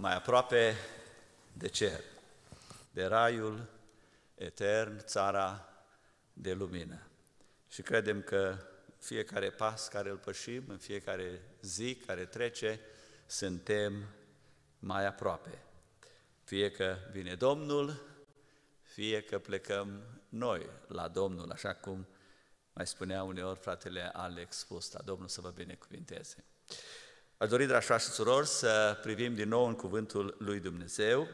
mai aproape de cer, de raiul etern, țara de lumină. Și credem că fiecare pas care îl pășim, în fiecare zi care trece, suntem mai aproape. Fie că vine Domnul, fie că plecăm noi la Domnul, așa cum mai spunea uneori fratele Alex Pusta. Domnul să vă binecuvinteze. Aș dori, dragi frați și surori, să privim din nou în cuvântul lui Dumnezeu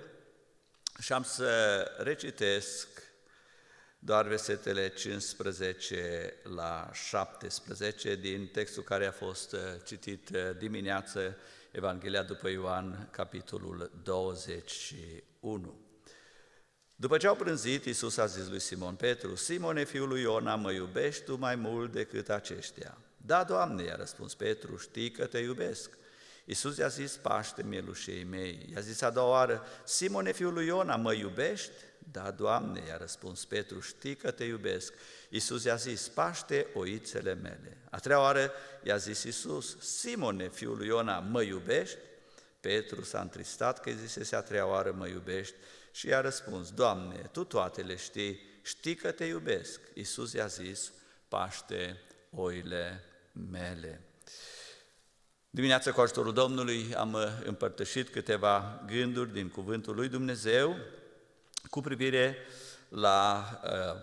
și am să recitesc doar versetele 15 la 17 din textul care a fost uh, citit uh, dimineață, Evanghelia după Ioan, capitolul 21. După ce au prânzit, Iisus a zis lui Simon Petru, Simone, fiul lui Iona, mă iubești tu mai mult decât aceștia? Da, Doamne, i-a răspuns Petru, știi că te iubesc. Iisus i-a zis, paște mielușei mei. I-a zis a doua oară, Simone, fiul lui Iona, mă iubești? Da, Doamne, i-a răspuns Petru, știi că te iubesc. Iisus i-a zis, paște oițele mele. A treia oară i-a zis Iisus, Simone, fiul lui Iona, mă iubești? Petru s-a întristat că îi zisese a treia oară, mă iubești? Și i-a răspuns, Doamne, Tu toate le știi, știi că te iubesc. Iisus i-a zis, paște oile mele. Dimineața cu ajutorul Domnului am împărtășit câteva gânduri din Cuvântul lui Dumnezeu cu privire la uh,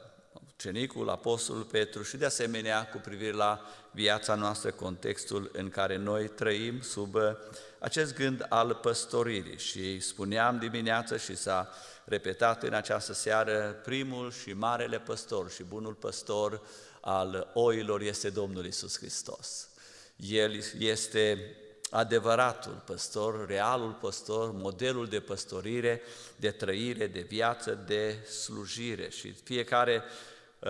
cenicul, apostolul Petru și de asemenea cu privire la viața noastră, contextul în care noi trăim sub uh, acest gând al păstoririi. Și spuneam dimineață și s-a repetat în această seară, primul și marele păstor și bunul păstor al oilor este Domnul Isus Hristos. El este adevăratul păstor, realul păstor, modelul de păstorire, de trăire, de viață, de slujire și fiecare uh,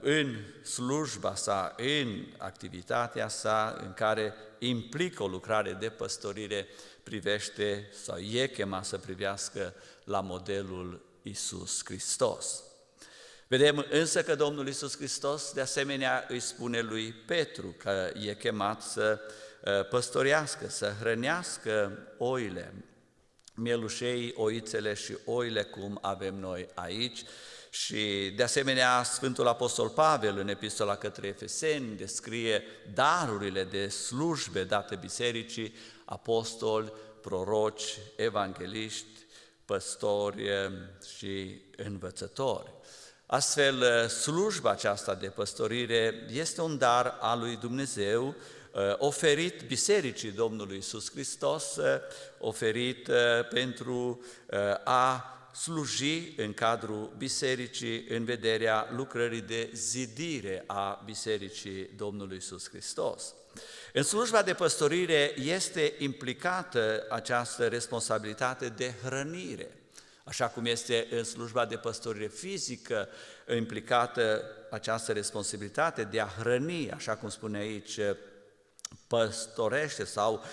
în slujba sa, în activitatea sa în care implică o lucrare de păstorire, privește sau e chemat să privească la modelul Isus Hristos. Vedem însă că Domnul Isus Hristos de asemenea îi spune lui Petru că e chemat să uh, păstorească, să hrănească oile, mielușei, oițele și oile cum avem noi aici. Și de asemenea Sfântul Apostol Pavel în epistola către Efeseni descrie darurile de slujbe date bisericii, apostoli, proroci, evangeliști, păstori uh, și învățători. Astfel, uh, slujba aceasta de păstorire este un dar al lui Dumnezeu, uh, oferit Bisericii Domnului Isus Hristos, uh, oferit pentru a sluji în cadrul bisericii în vederea lucrării de zidire a Bisericii Domnului Isus Hristos. În slujba de păstorire este implicată această responsabilitate de hrănire. Așa cum este în slujba de păstorire fizică implicată această responsabilitate de a hrăni, așa cum spune aici, păstorește sau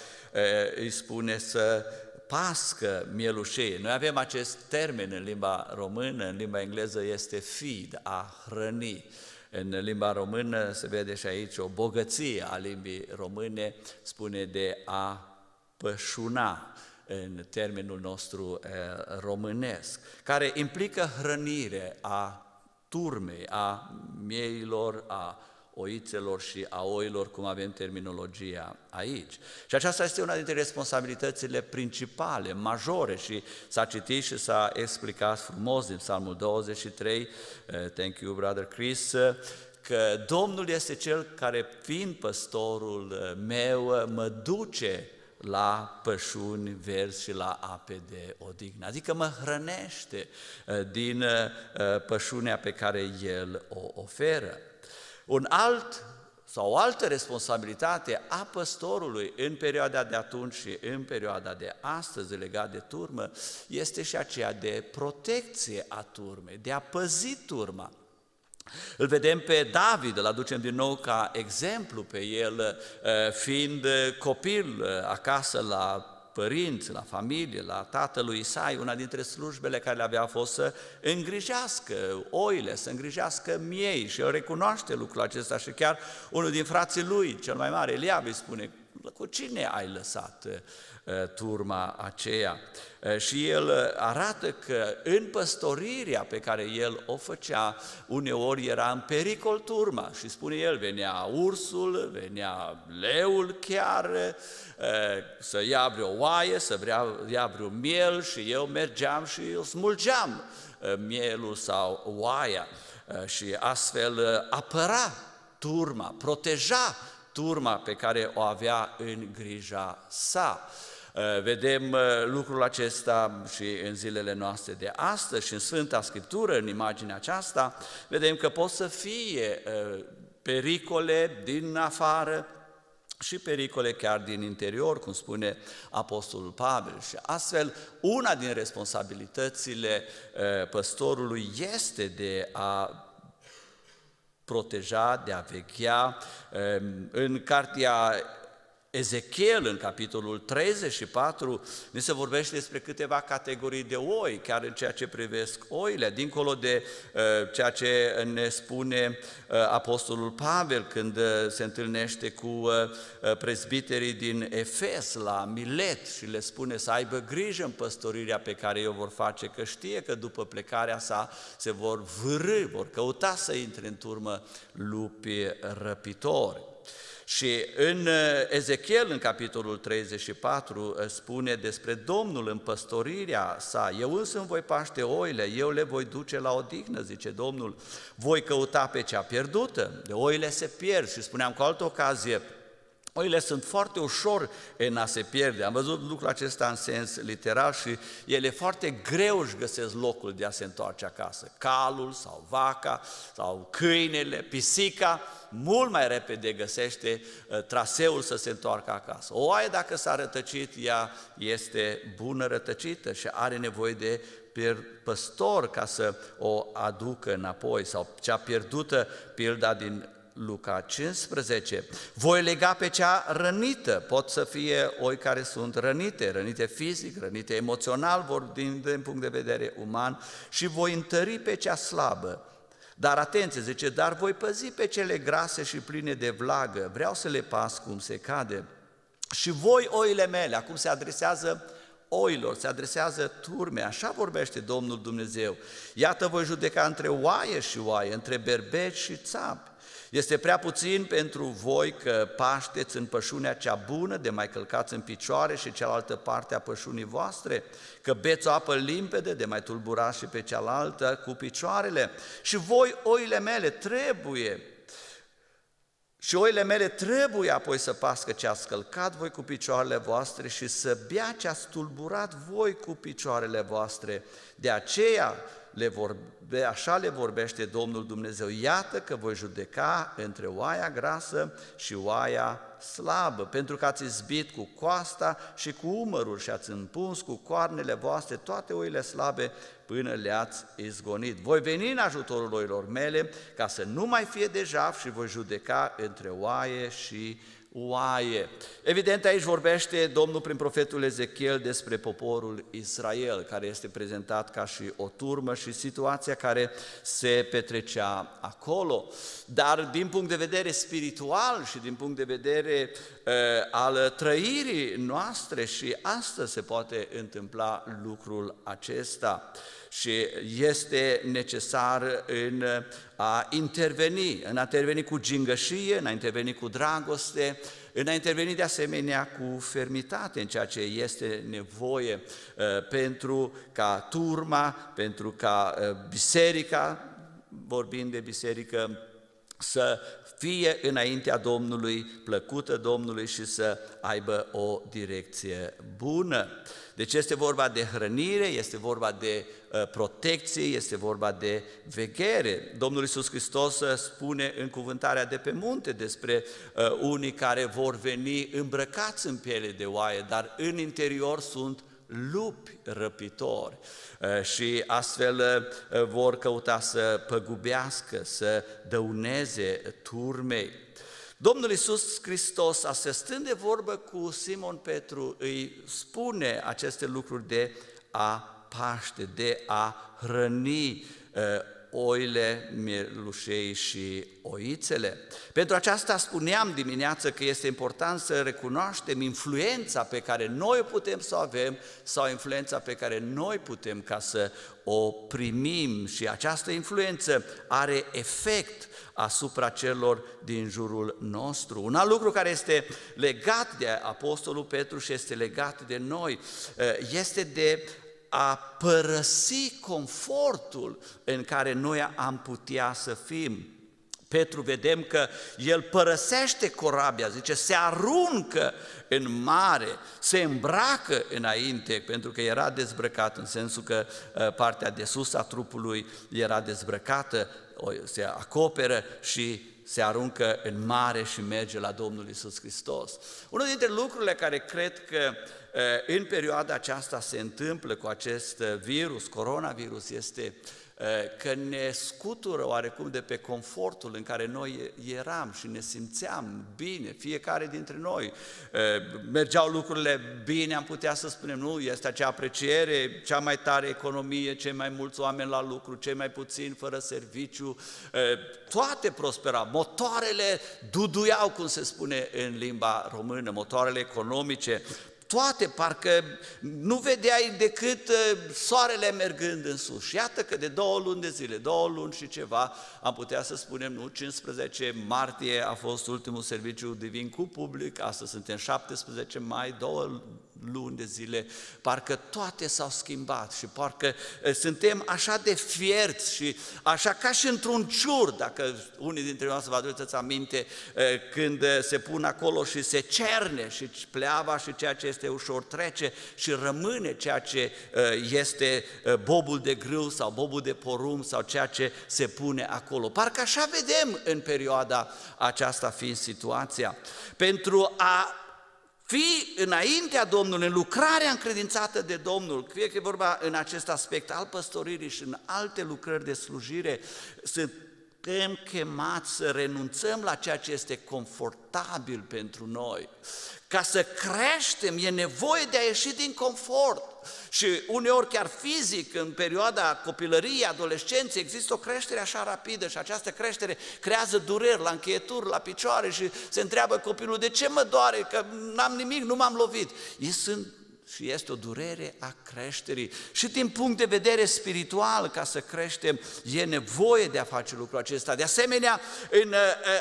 îi spune să pască mielușei. Noi avem acest termen în limba română, în limba engleză este feed, a hrăni. În limba română se vede și aici o bogăție a limbii române, spune de a pășuna în termenul nostru eh, românesc, care implică hrănire a turmei, a mieilor, a oițelor și a oilor, cum avem terminologia aici. Și aceasta este una dintre responsabilitățile principale, majore și s-a citit și s-a explicat frumos din Psalmul 23, eh, thank you brother Chris, că Domnul este Cel care, fiind păstorul eh, meu, mă duce la pășuni verzi și la ape de odihnă. Adică mă hrănește uh, din uh, pășunea pe care El o oferă. Un alt sau o altă responsabilitate a păstorului în perioada de atunci și în perioada de astăzi legat de turmă este și aceea de protecție a turmei, de a păzi turma. Îl vedem pe David, îl aducem din nou ca exemplu pe el, uh, fiind copil uh, acasă la părinți, la familie, la tatălui Isai, una dintre slujbele care le avea fost să îngrijească oile, să îngrijească miei și el recunoaște lucrul acesta și chiar unul din frații lui, cel mai mare, Eliab, îi spune, Cu cine ai lăsat turma aceea? Și el arată că în păstorirea pe care el o făcea, uneori era în pericol turma și spune el, venea ursul, venea leul chiar, să ia vreo oaie, să vrea, ia vreo miel și eu mergeam și îl smulgeam mielul sau oaia și astfel apăra turma, proteja turma pe care o avea în grija sa. Vedem lucrul acesta și în zilele noastre de astăzi și în Sfânta Scriptură, în imaginea aceasta, vedem că pot să fie pericole din afară, și pericole chiar din interior, cum spune Apostolul Pavel. Și astfel, una din responsabilitățile păstorului este de a proteja, de a vechea. În cartea Ezechiel, în capitolul 34, ne se vorbește despre câteva categorii de oi, chiar în ceea ce privesc oile, dincolo de uh, ceea ce ne spune uh, Apostolul Pavel când uh, se întâlnește cu uh, uh, prezbiterii din Efes la Milet și le spune să aibă grijă în păstorirea pe care o vor face, că știe că după plecarea sa se vor vârâ, vor căuta să intre în turmă lupi răpitori. Și în uh, Ezechiel, în capitolul 34, uh, spune despre Domnul în păstorirea sa, eu însă îmi voi paște oile, eu le voi duce la odihnă, zice Domnul, voi căuta pe cea pierdută, de oile se pierd. Și spuneam cu altă ocazie, Oile sunt foarte ușor în a se pierde. Am văzut lucrul acesta în sens literal și ele foarte greu își găsesc locul de a se întoarce acasă. Calul sau vaca sau câinele, pisica, mult mai repede găsește uh, traseul să se întoarcă acasă. O oaie, dacă s-a rătăcit, ea este bună rătăcită și are nevoie de păstor ca să o aducă înapoi sau cea pierdută, pilda din Luca 15. Voi lega pe cea rănită, pot să fie oi care sunt rănite, rănite fizic, rănite emoțional, vorbind din punct de vedere uman, și voi întări pe cea slabă. Dar atenție, zice, dar voi păzi pe cele grase și pline de vlagă, vreau să le pas cum se cade. Și voi, oile mele, acum se adresează oilor, se adresează turme, așa vorbește Domnul Dumnezeu. Iată voi judeca între oaie și oaie, între berbeci și țapi. Este prea puțin pentru voi că pașteți în pășunea cea bună, de mai călcați în picioare și cealaltă parte a pășunii voastre, că beți o apă limpede, de mai tulburați și pe cealaltă cu picioarele. Și voi, oile mele, trebuie și oile mele trebuie apoi să pască ce ați călcat voi cu picioarele voastre și să bea ce ați tulburat voi cu picioarele voastre. De aceea le vorbe, așa le vorbește Domnul Dumnezeu, iată că voi judeca între oaia grasă și oaia slabă, pentru că ați izbit cu coasta și cu umărul și ați împuns cu coarnele voastre toate oile slabe până le-ați izgonit. Voi veni în ajutorul oilor mele ca să nu mai fie deja și voi judeca între oaie și oaie. Evident, aici vorbește Domnul prin profetul Ezechiel despre poporul Israel, care este prezentat ca și o turmă și situația care se petrecea acolo. Dar din punct de vedere spiritual și din punct de vedere uh, al trăirii noastre și astăzi se poate întâmpla lucrul acesta și este necesar în a interveni, în a interveni cu gingășie, în a interveni cu dragoste, în a interveni de asemenea cu fermitate în ceea ce este nevoie uh, pentru ca turma, pentru ca uh, biserica, vorbind de biserică, să fie înaintea Domnului, plăcută Domnului și să aibă o direcție bună. Deci este vorba de hrănire, este vorba de uh, protecție, este vorba de veghere. Domnul Iisus Hristos uh, spune în cuvântarea de pe munte despre uh, unii care vor veni îmbrăcați în piele de oaie, dar în interior sunt lupi răpitori și astfel vor căuta să păgubească, să dăuneze turmei. Domnul Iisus Hristos, asistând de vorbă cu Simon Petru, îi spune aceste lucruri de a paște, de a hrăni uh, oile, mielușei și oițele. Pentru aceasta spuneam dimineață că este important să recunoaștem influența pe care noi putem să o avem sau influența pe care noi putem ca să o primim și această influență are efect asupra celor din jurul nostru. Un alt lucru care este legat de Apostolul Petru și este legat de noi este de a părăsi confortul în care noi am putea să fim. Petru vedem că el părăsește corabia, zice, se aruncă în mare, se îmbracă înainte, pentru că era dezbrăcat, în sensul că uh, partea de sus a trupului era dezbrăcată, se acoperă și se aruncă în mare și merge la Domnul Isus Hristos. Unul dintre lucrurile care cred că în perioada aceasta se întâmplă cu acest virus, coronavirus, este că ne scutură oarecum de pe confortul în care noi eram și ne simțeam bine, fiecare dintre noi. Mergeau lucrurile bine, am putea să spunem, nu, este acea apreciere, cea mai tare economie, cei mai mulți oameni la lucru, cei mai puțini fără serviciu, toate prospera. Motoarele duduiau, cum se spune în limba română, motoarele economice, toate, parcă nu vedeai decât uh, soarele mergând în sus. Și iată că de două luni de zile, două luni și ceva, am putea să spunem, nu, 15 martie a fost ultimul serviciu divin cu public, astăzi suntem 17 mai, două luni de zile, parcă toate s-au schimbat și parcă suntem așa de fierți și așa ca și într-un ciur, dacă unii dintre noi să vă aduceți aminte, când se pun acolo și se cerne și pleava și ceea ce este ușor trece și rămâne ceea ce este bobul de grâu sau bobul de porum sau ceea ce se pune acolo. Parcă așa vedem în perioada aceasta fiind situația. Pentru a fi înaintea Domnului, în lucrarea încredințată de Domnul, fie că e vorba în acest aspect al păstoririi și în alte lucrări de slujire, suntem chemați să renunțăm la ceea ce este confortabil pentru noi. Ca să creștem, e nevoie de a ieși din confort. Și uneori chiar fizic, în perioada copilăriei, adolescenței, există o creștere așa rapidă și această creștere creează dureri la încheieturi, la picioare și se întreabă copilul, de ce mă doare, că n-am nimic, nu m-am lovit. Ei sunt și este o durere a creșterii. Și din punct de vedere spiritual, ca să creștem, e nevoie de a face lucrul acesta. De asemenea, în, uh,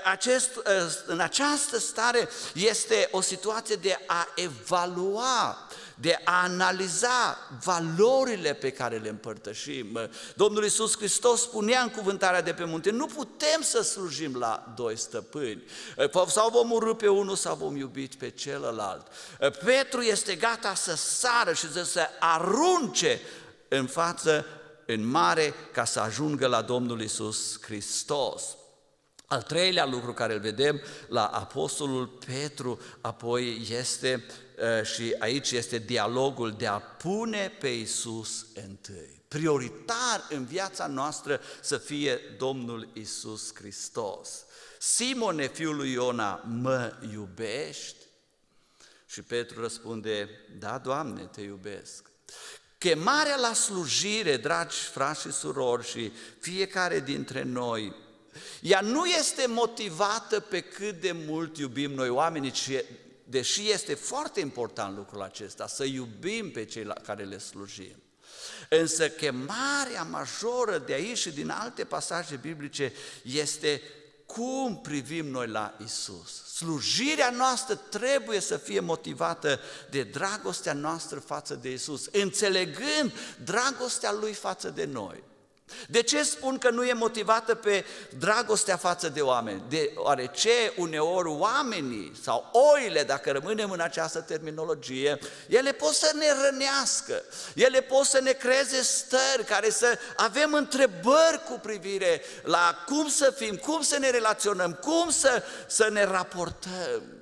acest, uh, în această stare este o situație de a evalua de a analiza valorile pe care le împărtășim. Domnul Iisus Hristos spunea în cuvântarea de pe munte, nu putem să slujim la doi stăpâni, sau vom urâ pe unul sau vom iubi pe celălalt. Petru este gata să sară și să se arunce în față în mare ca să ajungă la Domnul Isus Hristos. Al treilea lucru care îl vedem la Apostolul Petru apoi este Eh, și aici este dialogul de a pune pe Isus întâi. Prioritar în viața noastră să fie Domnul Isus Hristos. Simone, fiul lui Iona, mă iubești? Și Petru răspunde, da, Doamne, te iubesc. Chemarea la slujire, dragi frați și surori și fiecare dintre noi, ea nu este motivată pe cât de mult iubim noi oamenii, ci deși este foarte important lucrul acesta, să iubim pe cei la care le slujim. Însă chemarea majoră de aici și din alte pasaje biblice este cum privim noi la Isus. Slujirea noastră trebuie să fie motivată de dragostea noastră față de Isus, înțelegând dragostea Lui față de noi. De ce spun că nu e motivată pe dragostea față de oameni? Deoarece uneori oamenii sau oile, dacă rămânem în această terminologie, ele pot să ne rănească, ele pot să ne creeze stări care să avem întrebări cu privire la cum să fim, cum să ne relaționăm, cum să, să ne raportăm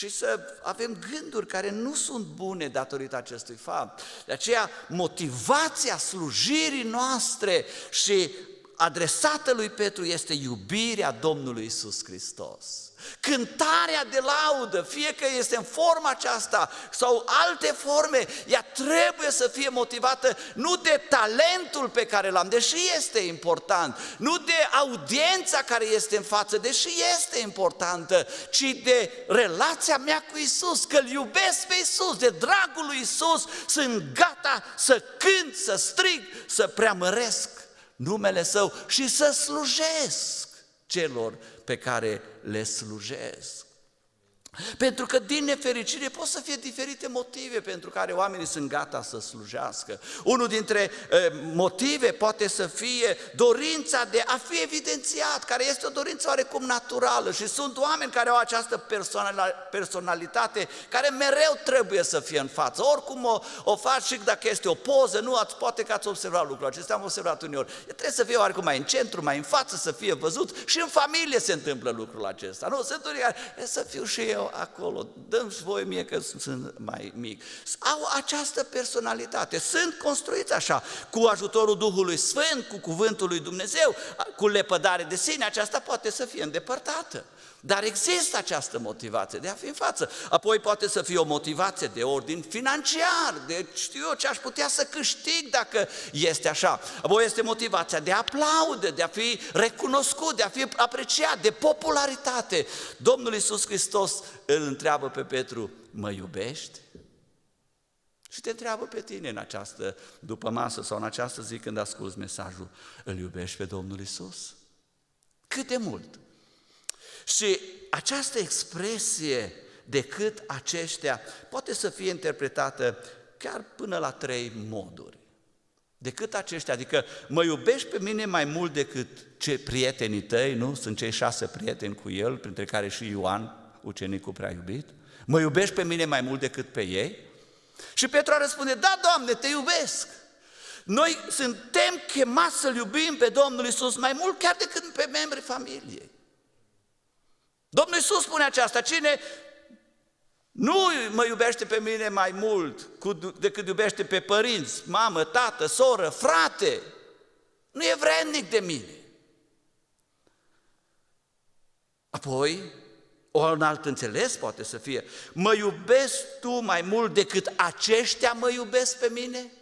și să avem gânduri care nu sunt bune datorită acestui fapt. De aceea, motivația slujirii noastre și adresată lui Petru este iubirea Domnului Isus Hristos. Cântarea de laudă, fie că este în forma aceasta sau alte forme, ea trebuie să fie motivată nu de talentul pe care l-am, deși este important, nu de audiența care este în față, deși este importantă, ci de relația mea cu Isus, că îl iubesc pe Isus, de dragul lui Isus, sunt gata să cânt, să strig, să preamăresc numele Său și să slujesc celor pe care le slujesc. Pentru că din nefericire pot să fie diferite motive pentru care oamenii sunt gata să slujească. Unul dintre e, motive poate să fie dorința de a fi evidențiat, care este o dorință oarecum naturală și sunt oameni care au această personalitate care mereu trebuie să fie în față. Oricum o, o faci și dacă este o poză, nu ați, poate că ați observat lucrul acesta, am observat uneori. Trebuie să fie oarecum mai în centru, mai în față, să fie văzut și în familie se întâmplă lucrul acesta. Nu, sunt unii care, să fiu și eu acolo, dăm și voi mie că sunt mai mic. Au această personalitate, sunt construiți așa, cu ajutorul Duhului Sfânt, cu cuvântul lui Dumnezeu, cu lepădare de sine, aceasta poate să fie îndepărtată. Dar există această motivație de a fi în față. Apoi poate să fie o motivație de ordin financiar, de știu eu ce aș putea să câștig dacă este așa. Apoi este motivația de aplaude, de a fi recunoscut, de a fi apreciat, de popularitate. Domnul Iisus Hristos îl întreabă pe Petru, mă iubești? Și te întreabă pe tine în această după masă sau în această zi când asculți mesajul, îl iubești pe Domnul Isus? Cât de mult? Și această expresie decât aceștia poate să fie interpretată chiar până la trei moduri. Decât aceștia, adică mă iubești pe mine mai mult decât ce prietenii tăi, nu? Sunt cei șase prieteni cu el, printre care și Ioan, ucenicul prea iubit. Mă iubești pe mine mai mult decât pe ei? Și Petru a răspunde, da, Doamne, te iubesc. Noi suntem chemați să-L iubim pe Domnul Isus mai mult chiar decât pe membrii familiei. Domnul Iisus spune aceasta, cine nu mă iubește pe mine mai mult decât iubește pe părinți, mamă, tată, soră, frate, nu e vrednic de mine. Apoi, o un alt înțeles poate să fie, mă iubesc tu mai mult decât aceștia mă iubesc pe mine?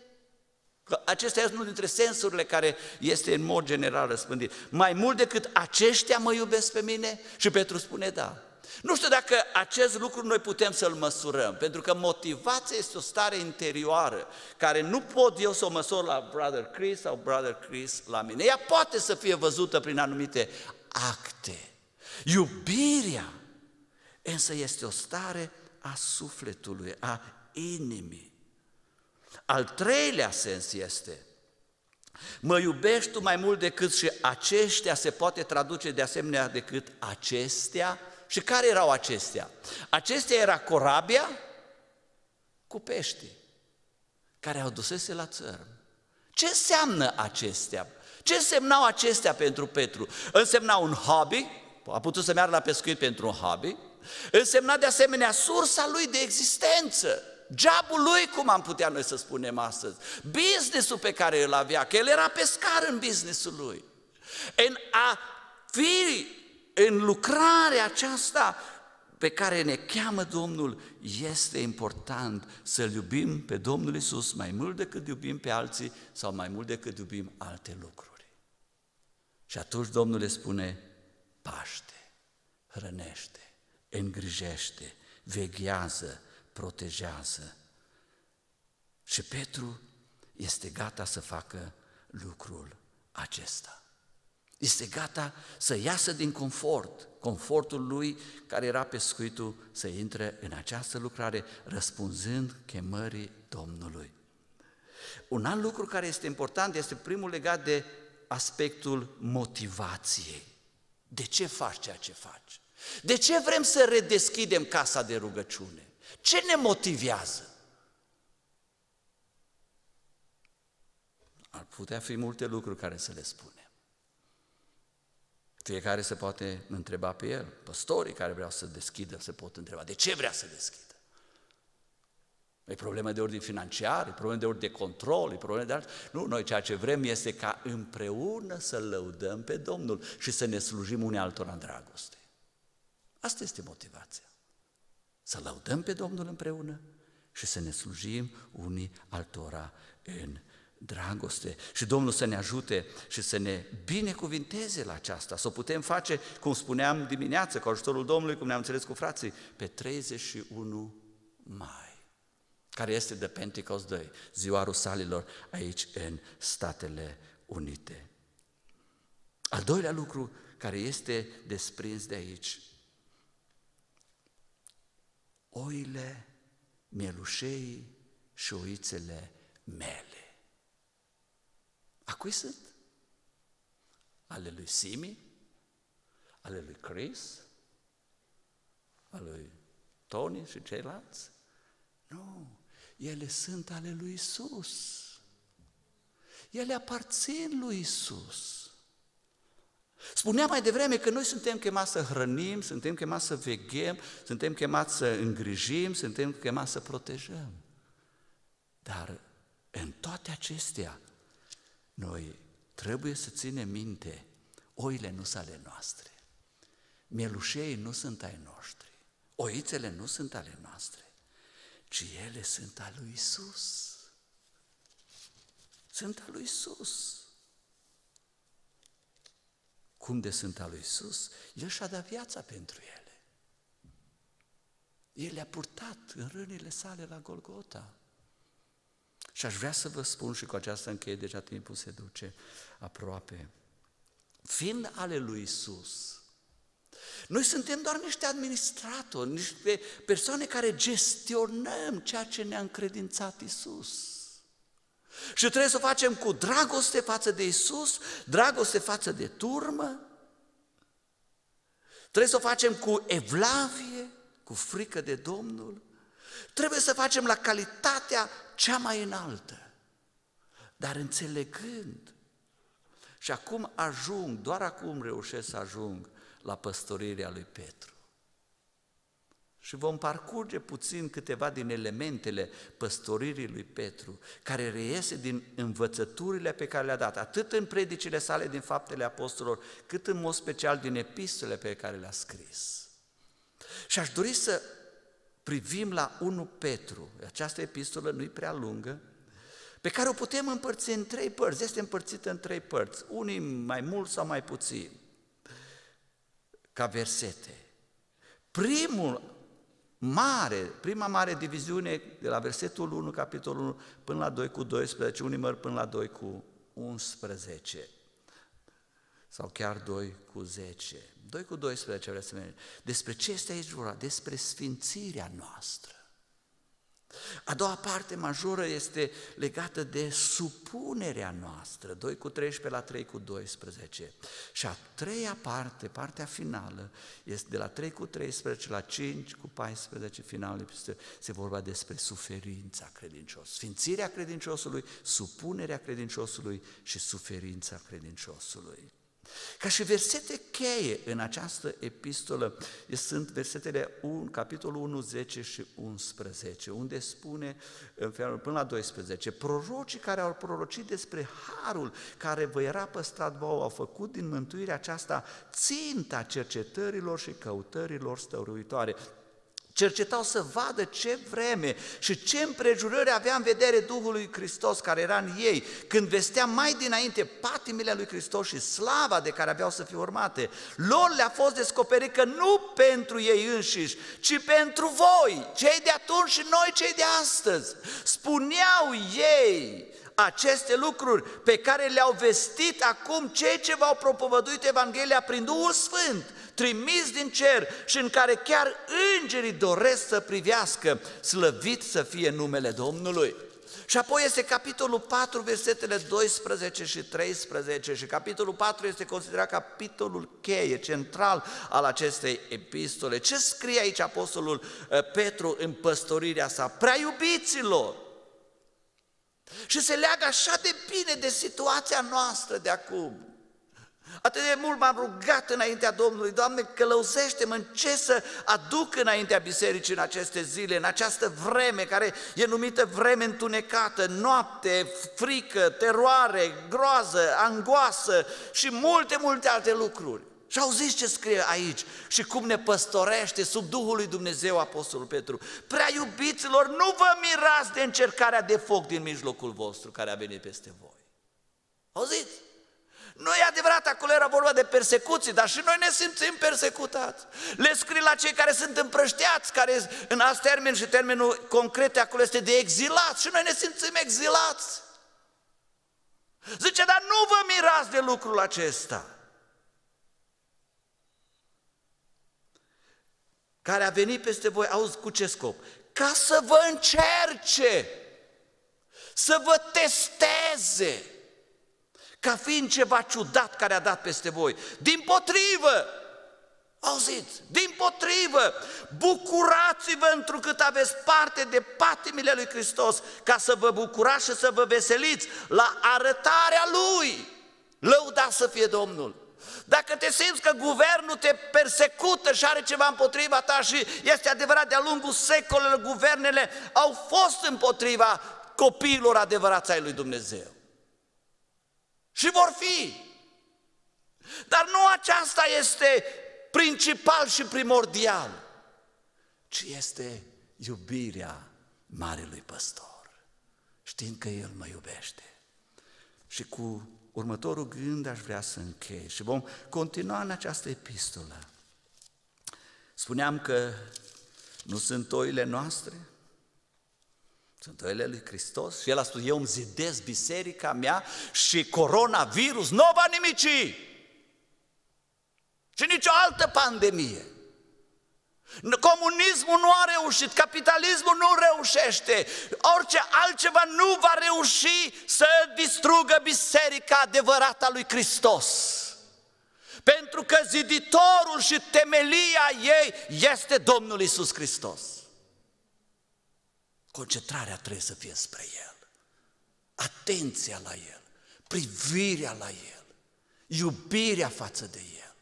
Că acesta este unul dintre sensurile care este în mod general răspândit. Mai mult decât aceștia mă iubesc pe mine? Și Petru spune da. Nu știu dacă acest lucru noi putem să-l măsurăm, pentru că motivația este o stare interioară, care nu pot eu să o măsor la Brother Chris sau Brother Chris la mine. Ea poate să fie văzută prin anumite acte. Iubirea însă este o stare a sufletului, a inimii. Al treilea sens este, mă iubești tu mai mult decât și aceștia, se poate traduce de asemenea decât acestea. Și care erau acestea? Acestea era corabia cu pești, care au dusese la țărm. Ce înseamnă acestea? Ce însemnau acestea pentru Petru? Însemna un hobby, a putut să meargă la pescuit pentru un hobby, însemna de asemenea sursa lui de existență. Jobul lui, cum am putea noi să spunem astăzi, businessul pe care îl avea, că el era pescar în businessul lui. În a fi în lucrarea aceasta pe care ne cheamă Domnul, este important să-L iubim pe Domnul Isus mai mult decât iubim pe alții sau mai mult decât iubim alte lucruri. Și atunci Domnul le spune, paște, hrănește, îngrijește, veghează, protejează. Și Petru este gata să facă lucrul acesta. Este gata să iasă din confort, confortul lui care era pescuitul, să intre în această lucrare răspunzând chemării Domnului. Un alt lucru care este important este primul legat de aspectul motivației. De ce faci ceea ce faci? De ce vrem să redeschidem casa de rugăciune? Ce ne motivează? Ar putea fi multe lucruri care să le spunem. Fiecare se poate întreba pe el. Păstorii care vreau să deschidă se pot întreba de ce vrea să deschidă. E problemă de ordine financiar, e problemă de ordine de control, e problemă de alt. Nu, noi ceea ce vrem este ca împreună să lăudăm pe Domnul și să ne slujim unii altora în dragoste. Asta este motivația. Să lăudăm pe Domnul împreună și să ne slujim unii altora în dragoste. Și Domnul să ne ajute și să ne binecuvinteze la aceasta, să o putem face, cum spuneam dimineață, cu ajutorul Domnului, cum ne-am înțeles cu frații, pe 31 mai, care este de Pentecost Day, ziua Rusalilor aici în Statele Unite. Al doilea lucru care este desprins de aici, oile, mielușei și oițele mele. A cui sunt? Ale lui Simi? Ale lui Chris? Ale lui Tony și ceilalți? Nu, ele sunt ale lui Isus. Ele aparțin lui Isus. Spuneam mai devreme că noi suntem chemați să hrănim, suntem chemați să veghem, suntem chemați să îngrijim, suntem chemați să protejăm. Dar în toate acestea, noi trebuie să ținem minte, oile nu sunt ale noastre, mielușei nu sunt ai noștri, oițele nu sunt ale noastre, ci ele sunt ale lui Isus. Sunt al lui Isus. Cum de sunt al lui Isus? El și-a dat viața pentru ele. El le-a purtat în rânile sale la Golgota. Și aș vrea să vă spun și cu aceasta încheie, deja timpul se duce aproape. Fiind ale lui Isus, noi suntem doar niște administratori, niște persoane care gestionăm ceea ce ne-a încredințat Isus. Și trebuie să o facem cu dragoste față de Isus, dragoste față de turmă. Trebuie să o facem cu evlavie, cu frică de Domnul. Trebuie să facem la calitatea cea mai înaltă, dar înțelegând. Și acum ajung, doar acum reușesc să ajung la păstorirea lui Petru. Și vom parcurge puțin câteva din elementele păstoririi lui Petru, care reiese din învățăturile pe care le-a dat, atât în predicile sale din faptele apostolilor, cât în mod special din epistole pe care le-a scris. Și aș dori să privim la 1 Petru, această epistolă nu-i prea lungă, pe care o putem împărți în trei părți, este împărțită în trei părți, unii mai mult sau mai puțin, ca versete. Primul mare, prima mare diviziune de la versetul 1, capitolul 1, până la 2 cu 12, unii măr până la 2 cu 11 sau chiar 2 cu 10. 2 cu 12 vreau să vedem. Despre ce este aici vorba? Despre sfințirea noastră. A doua parte majoră este legată de supunerea noastră, 2 cu 13 la 3 cu 12. Și a treia parte, partea finală, este de la 3 cu 13 la 5 cu 14, finalul se vorba despre suferința credinciosului, sfințirea credinciosului, supunerea credinciosului și suferința credinciosului. Ca și versete cheie în această epistolă sunt versetele 1, capitolul 1, 10 și 11, unde spune în felul, până la 12, prorocii care au prorocit despre harul care vă era păstrat vouă au făcut din mântuirea aceasta ținta cercetărilor și căutărilor stăruitoare cercetau să vadă ce vreme și ce împrejurări avea în vedere Duhul lui Hristos care era în ei, când vestea mai dinainte patimile lui Hristos și slava de care aveau să fie urmate. Lor le-a fost descoperit că nu pentru ei înșiși, ci pentru voi, cei de atunci și noi cei de astăzi. Spuneau ei, aceste lucruri pe care le-au vestit acum cei ce v-au propovăduit Evanghelia prin Duhul Sfânt, trimis din cer și în care chiar îngerii doresc să privească, slăvit să fie numele Domnului. Și apoi este capitolul 4, versetele 12 și 13 și capitolul 4 este considerat capitolul cheie, central al acestei epistole. Ce scrie aici apostolul eh, Petru în păstorirea sa? Prea iubiților! Și se leagă așa de bine de situația noastră de acum. Atât de mult m-am rugat înaintea Domnului, Doamne, călăuzește-mă în ce să aduc înaintea bisericii în aceste zile, în această vreme care e numită vreme întunecată, noapte, frică, teroare, groază, angoasă și multe, multe alte lucruri. Și auziți ce scrie aici și cum ne păstorește sub Duhul lui Dumnezeu Apostolul Petru. Prea iubiților, nu vă mirați de încercarea de foc din mijlocul vostru care a venit peste voi. Auziți? Nu e adevărat, acolo era vorba de persecuții, dar și noi ne simțim persecutați. Le scrie la cei care sunt împrășteați, care în alt termen și termenul concret acolo este de exilați și noi ne simțim exilați. Zice, dar nu vă mirați de lucrul acesta. Care a venit peste voi, auzi, cu ce scop? Ca să vă încerce, să vă testeze ca fiind ceva ciudat care a dat peste voi. Din potrivă, auziți, din potrivă, bucurați-vă întrucât aveți parte de patimile lui Hristos, ca să vă bucurați și să vă veseliți la arătarea Lui. Lăuda să fie Domnul! Dacă te simți că guvernul te persecută și are ceva împotriva ta și este adevărat, de-a lungul secolelor, guvernele au fost împotriva copiilor adevărați ai lui Dumnezeu. Și vor fi. Dar nu aceasta este principal și primordial, ci este iubirea Marelui Păstor, știind că El mă iubește. Și cu următorul gând aș vrea să închei și vom continua în această epistolă. Spuneam că nu sunt oile noastre, sunt oile lui Hristos și El a spus, eu îmi zidesc biserica mea și coronavirus nu va nimici. Și nicio altă pandemie. Comunismul nu a reușit, capitalismul nu reușește, orice altceva nu va reuși să distrugă biserica adevărată a lui Hristos. Pentru că ziditorul și temelia ei este Domnul Isus Hristos. Concentrarea trebuie să fie spre El, atenția la El, privirea la El, iubirea față de El.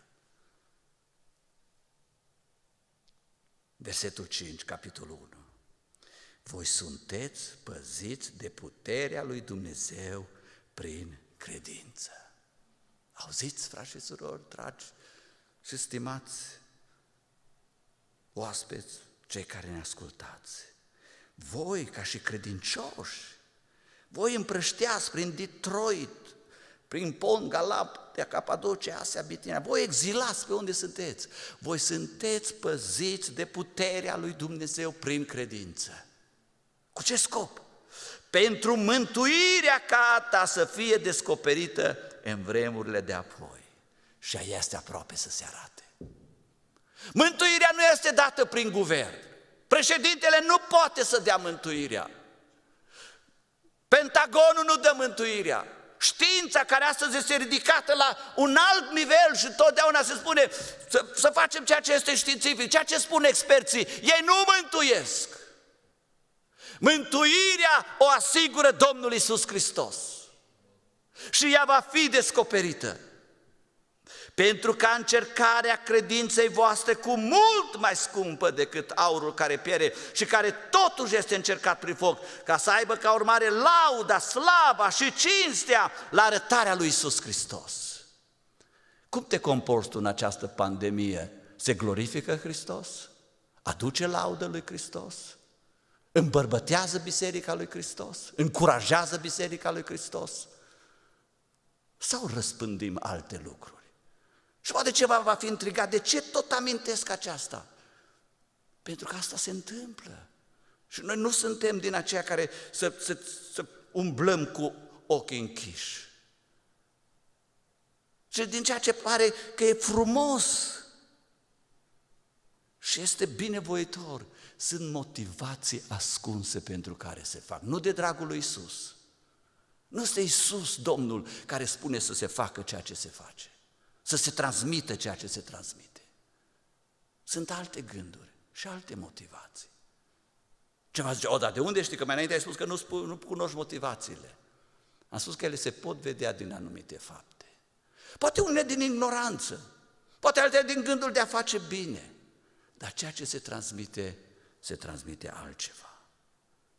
Versetul 5, capitolul 1. Voi sunteți păziți de puterea lui Dumnezeu prin credință. Auziți, frați și surori, dragi și stimați oaspeți, cei care ne ascultați, voi ca și credincioși, voi împrășteați prin Detroit, prin Pont, Galap, de Capadocia, Asia, Bitinia. Voi exilați pe unde sunteți. Voi sunteți păziți de puterea lui Dumnezeu prin credință. Cu ce scop? Pentru mântuirea ca ta să fie descoperită în vremurile de apoi. Și ea este aproape să se arate. Mântuirea nu este dată prin guvern. Președintele nu poate să dea mântuirea. Pentagonul nu dă mântuirea. Știința care astăzi este ridicată la un alt nivel și totdeauna se spune să, să facem ceea ce este științific, ceea ce spun experții, ei nu mântuiesc. Mântuirea o asigură Domnul Isus Hristos și ea va fi descoperită pentru ca încercarea credinței voastre cu mult mai scumpă decât aurul care piere și care totuși este încercat prin foc, ca să aibă ca urmare lauda, slava și cinstea la arătarea lui Isus Hristos. Cum te comporți tu în această pandemie? Se glorifică Hristos? Aduce laudă lui Hristos? Îmbărbătează Biserica lui Hristos? Încurajează Biserica lui Hristos? Sau răspândim alte lucruri? Și poate ceva va fi intrigat, de ce tot amintesc aceasta? Pentru că asta se întâmplă. Și noi nu suntem din aceia care să, să, să umblăm cu ochii închiși. Și din ceea ce pare că e frumos și este binevoitor, sunt motivații ascunse pentru care se fac, nu de dragul lui Isus. Nu este Isus Domnul care spune să se facă ceea ce se face să se transmită ceea ce se transmite. Sunt alte gânduri și alte motivații. Ceva zice, o, dar de unde știi? Că mai înainte ai spus că nu, spui, nu cunoști motivațiile. Am spus că ele se pot vedea din anumite fapte. Poate unele din ignoranță, poate altele din gândul de a face bine, dar ceea ce se transmite, se transmite altceva.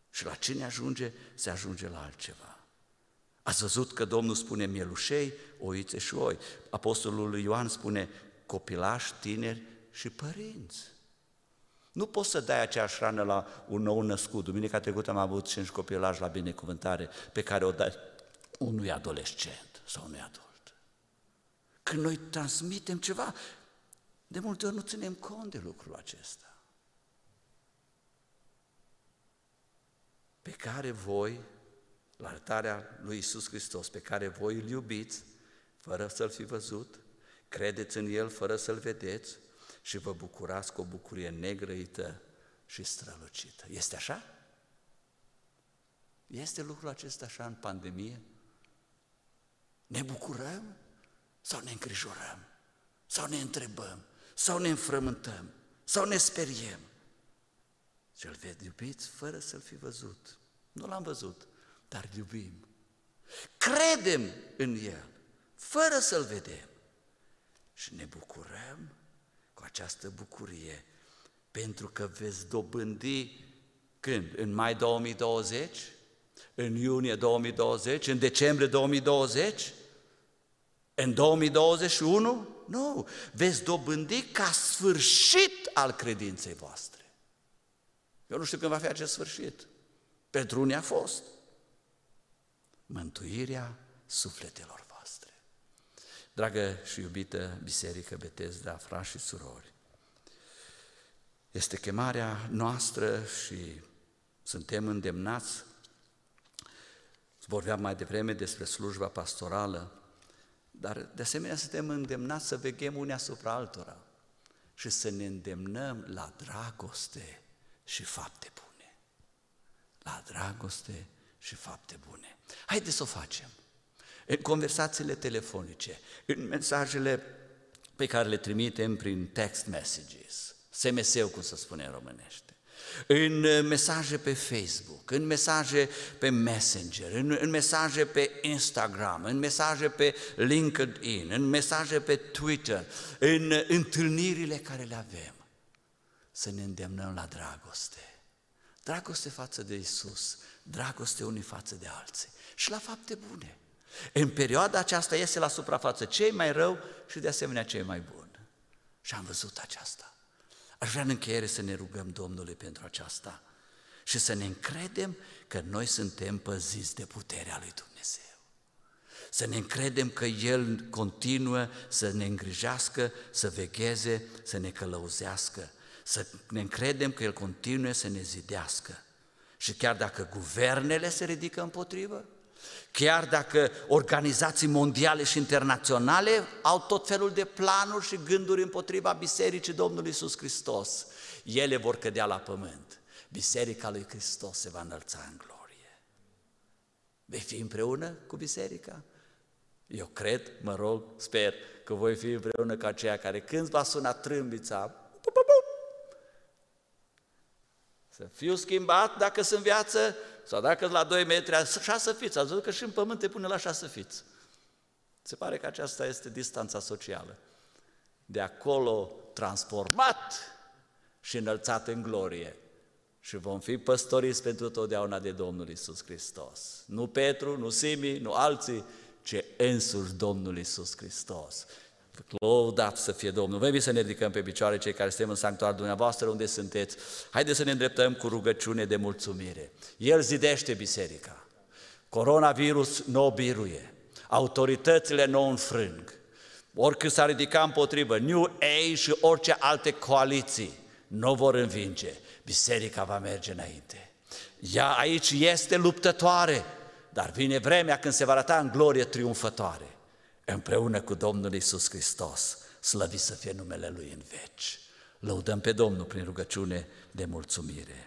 Și la cine ajunge, se ajunge la altceva. Ați văzut că Domnul spune mielușei, oițe și oi. Apostolul Ioan spune copilași, tineri și părinți. Nu poți să dai aceeași rană la un nou născut. Duminica trecută am avut cinci copilași la binecuvântare pe care o dai unui adolescent sau unui adult. Când noi transmitem ceva, de multe ori nu ținem cont de lucrul acesta. Pe care voi, la artarea lui Isus Hristos, pe care voi îl iubiți, fără să-l fi văzut, credeți în el fără să-l vedeți și vă bucurați cu o bucurie negrăită și strălucită. Este așa? Este lucrul acesta așa în pandemie? Ne bucurăm sau ne îngrijorăm? Sau ne întrebăm? Sau ne înfrământăm? Sau ne speriem? Și-l vede iubiți fără să-l fi văzut. Nu l-am văzut, dar iubim. Credem în el, fără să-l vedem. Și ne bucurăm cu această bucurie, pentru că veți dobândi când? În mai 2020? În iunie 2020? În decembrie 2020? În 2021? Nu, veți dobândi ca sfârșit al credinței voastre. Eu nu știu când va fi acest sfârșit. Pentru unii a fost. Mântuirea sufletelor voastre. Dragă și iubită Biserică Betesda, frați și surori, este chemarea noastră și suntem îndemnați, vorbeam mai devreme despre slujba pastorală, dar de asemenea suntem îndemnați să veghem unii asupra altora și să ne îndemnăm la dragoste și fapte bune. La dragoste și fapte bune. Haideți să o facem. În conversațiile telefonice, în mesajele pe care le trimitem prin text messages, SMS-ul, cum să spune în românește, în mesaje pe Facebook, în mesaje pe Messenger, în, în mesaje pe Instagram, în mesaje pe LinkedIn, în mesaje pe Twitter, în întâlnirile care le avem, să ne îndemnăm la dragoste. Dragoste față de Isus, dragoste unii față de alții și la fapte bune. În perioada aceasta iese la suprafață cei mai rău și de asemenea cei mai buni. Și am văzut aceasta. Aș vrea în încheiere să ne rugăm Domnului pentru aceasta și să ne încredem că noi suntem păziți de puterea lui Dumnezeu. Să ne încredem că El continuă să ne îngrijească, să vegheze, să ne călăuzească, să ne încredem că El continuă să ne zidească. Și chiar dacă guvernele se ridică împotrivă, Chiar dacă organizații mondiale și internaționale au tot felul de planuri și gânduri împotriva Bisericii Domnului Iisus Hristos, ele vor cădea la pământ. Biserica lui Hristos se va înălța în glorie. Vei fi împreună cu biserica? Eu cred, mă rog, sper că voi fi împreună cu aceia care când va suna trâmbița, să fiu schimbat dacă sunt viață sau dacă la 2 metri, așa să fiți. Ați văzut că și în pământ te pune la așa să fiți. Se pare că aceasta este distanța socială. De acolo transformat și înălțat în glorie. Și vom fi păstoriți pentru totdeauna de Domnul Isus Hristos. Nu Petru, nu Simi, nu alții, ci însuși Domnul Isus Hristos. Lăudat să fie Domnul. Vrem să ne ridicăm pe picioare cei care suntem în sanctuarul dumneavoastră unde sunteți. Haideți să ne îndreptăm cu rugăciune de mulțumire. El zidește biserica. Coronavirus nu o biruie. Autoritățile nu o înfrâng. Oricât s-a ridicat împotrivă, New Age și orice alte coaliții nu vor învinge. Biserica va merge înainte. Ea aici este luptătoare, dar vine vremea când se va arăta în glorie triumfătoare împreună cu Domnul Isus Hristos, slăvit să fie numele Lui în veci. Lăudăm pe Domnul prin rugăciune de mulțumire.